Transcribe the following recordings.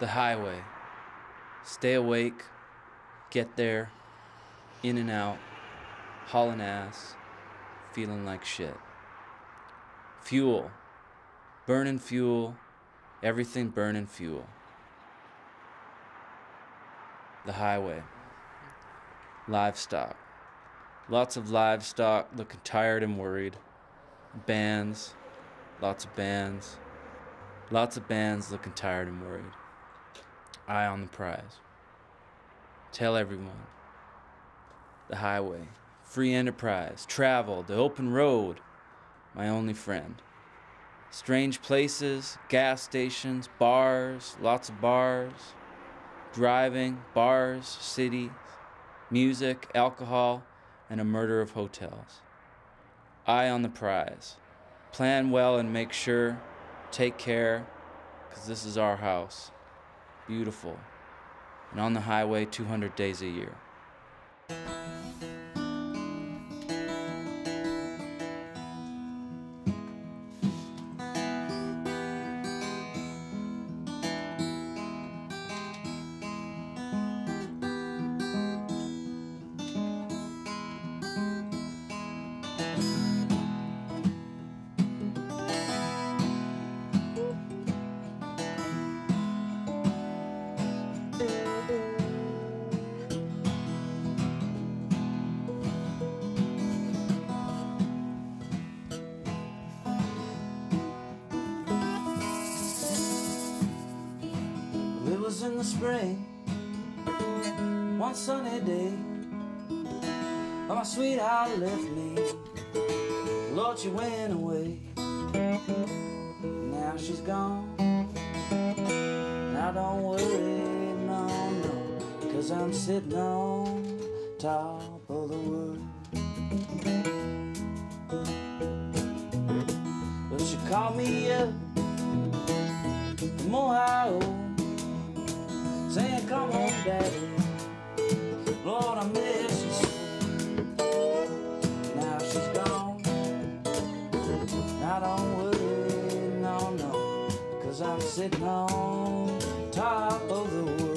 The highway. Stay awake, get there, in and out, hauling ass, feeling like shit. Fuel. Burning fuel, everything burning fuel. The highway. Livestock. Lots of livestock looking tired and worried. Bands. Lots of bands. Lots of bands looking tired and worried. Eye on the prize. Tell everyone. The highway. Free enterprise. Travel. The open road. My only friend. Strange places, gas stations, bars, lots of bars. Driving, bars, cities, music, alcohol, and a murder of hotels. Eye on the prize. Plan well and make sure. Take care, because this is our house. Beautiful. And on the highway 200 days a year. Was in the spring, one sunny day. Oh, my sweetheart left me. Lord, she went away. Now she's gone. Now don't worry, no, no. Cause I'm sitting on top of the world. But she called me up from Ohio saying, Come on, Daddy. Lord, I miss you. Now she's gone. Now don't worry, no, no. Cause I'm sitting on top of the world.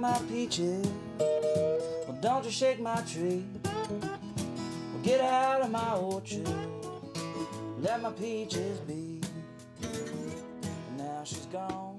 My peaches? Well, don't you shake my tree? Well, get out of my orchard. Let my peaches be. Now she's gone.